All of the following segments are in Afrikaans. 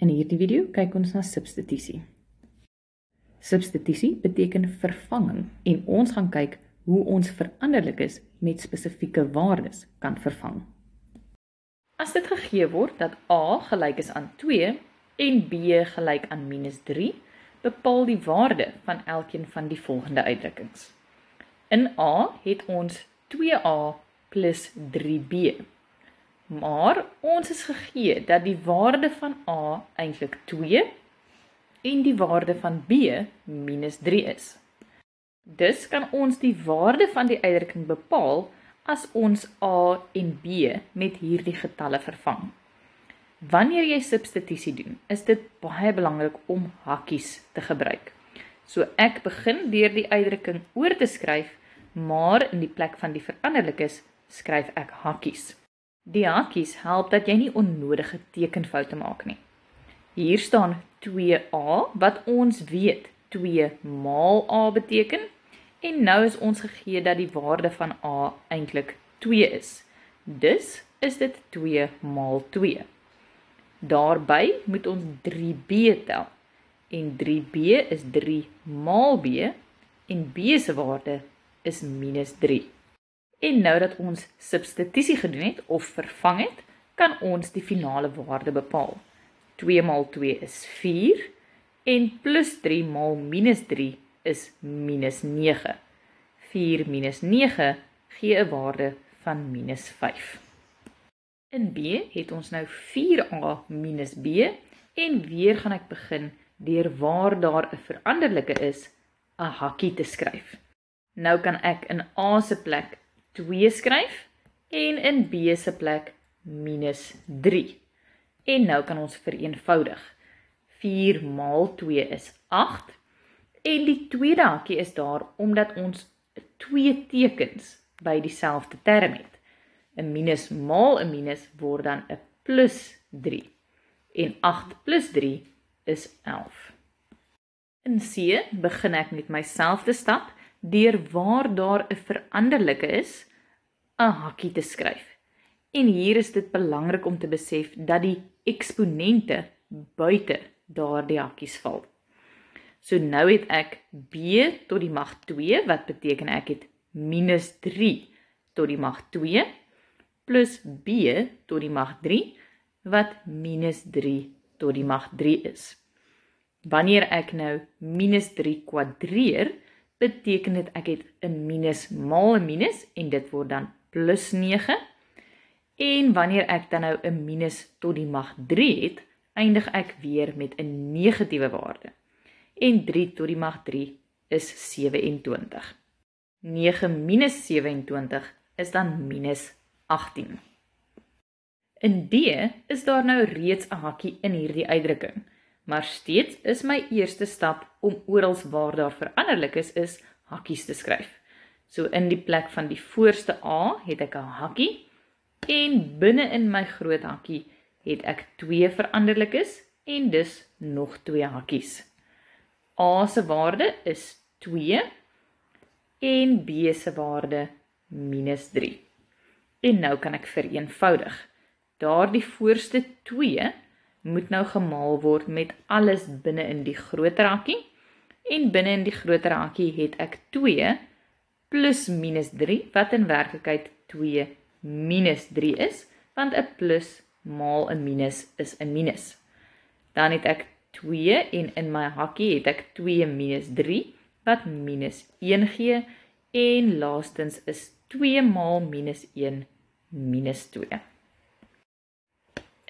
In hierdie video kyk ons na substitusie. Substitusie beteken vervanging en ons gaan kyk hoe ons veranderlikes met spesifieke waardes kan vervang. As dit gegee word dat a gelyk is aan 2 en b gelyk aan -3, bepaal die waarde van elkeen van die volgende uitdrukkings. In a het ons 2a plus 3b. Maar ons is gegee dat die waarde van A eintlik 2 en die waarde van B minus 3 is. Dus kan ons die waarde van die uitdrukking bepaal as ons A en B met hierdie getalle vervang. Wanneer jy substitusie doen, is dit baie belangrik om hakkies te gebruik. So ek begin deur die uitdrukking oor te skryf, maar in die plek van die veranderlikes skryf ek hakkies. Die hakies help dat jy nie onnodige tekenfoute maak nie. Hier staan 2a wat ons weet 2 maal a beteken en nou is ons gegee dat die waarde van a eintlik 2 is. Dus is dit 2 maal 2. Daarby moet ons 3b tel en 3b is 3 maal b en b se waarde is -3. En nou dat ons substitusie gedoen het of vervang het, kan ons die finale waarde bepaal. 2 maal 2 is 4 en plus 3 maal minus 3 is minus 9. 4 minus 9 gee 'n waarde van minus 5. In B het ons nou 4a minus b en weer gaan ek begin deur waar daar 'n veranderlike is, 'n hakkie te skryf. Nou kan ek in A se plek 2 skryf en in B se plek minus 3. En nou kan ons vereenvoudig. 4 maal 2 is 8 en die tweede hakkie is daar omdat ons twee tekens by dieselfde term het. 'n Minus maal 'n minus word dan 'n plus 3 en 8 plus 3 is 11. In C begin ek met myselfde stap deur waar daar 'n veranderlike is, 'n hakkie te skryf. En hier is dit belangrik om te besef dat die eksponente buite daardie hakkies val. So nou het ek b tot die mag 2 wat beteken ek het -3 tot die mag 2 plus b tot die mag 3 wat -3 tot die mag 3 is. Wanneer ek nou -3 kwadreer, beteken dit ek het 'n minus maal 'n minus en dit word dan plus 9. En wanneer ek dan nou 'n minus tot die mag 3 het, eindig ek weer met 'n negatiewe waarde. En 3 tot die mag 3 is 27. 9 minus 27 is dan minus 18. In D is daar nou reeds 'n hakkie in hierdie uitdrukking, maar steeds is my eerste stap om oral waar daar veranderlikes is, hakkies te skryf. So in die plek van die voorste A het ek 'n hakkie en binne in my groot hakkie het ek twee veranderlikes en dus nog twee hakkies. A se waarde is 2 en B se waarde -3. En nou kan ek vereenvoudig. Daardie voorste 2 moet nou gemaal word met alles binne in die groter hakkie en binne in die groter hakkie het ek 2 plus minus 3 wat in werklikheid 2 minus 3 is want 'n plus maal 'n minus is 'n minus. Dan het ek 2 en in my hakkie het ek 2 minus 3 wat minus 1 gee en laastens is 2 maal minus 1 minus 2.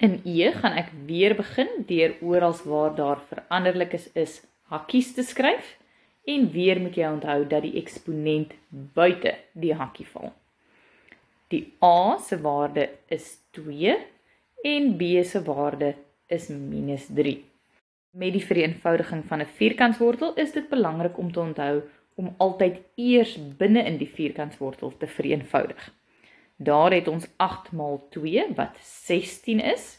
In E gaan ek weer begin deur oral waar daar veranderlikes is hakkies te skryf. En weer moet jy onthou dat die eksponent buite die hakkie val. Die a se waarde is 2 en b se waarde is -3. Met die vereenvoudiging van 'n vierkantswortel is dit belangrik om te onthou om altyd eers binne in die vierkantswortel te vereenvoudig. Daar het ons 8 maal 2 wat 16 is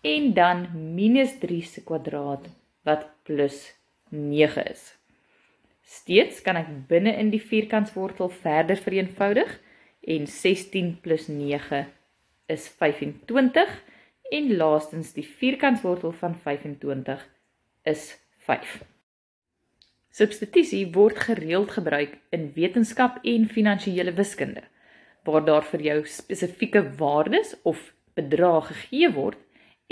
en dan -3 se kwadraat wat +9 is. Steeds kan ek binne in die vierkantswortel verder vereenvoudig en 16 9 is 25 en laastens die vierkantswortel van 25 is 5. Substitusie word gereeld gebruik in wetenskap en finansiële wiskunde waar daar vir jou spesifieke waardes of bedrae gegee word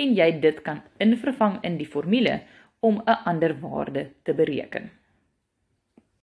en jy dit kan invervang in die formule om 'n ander waarde te bereken.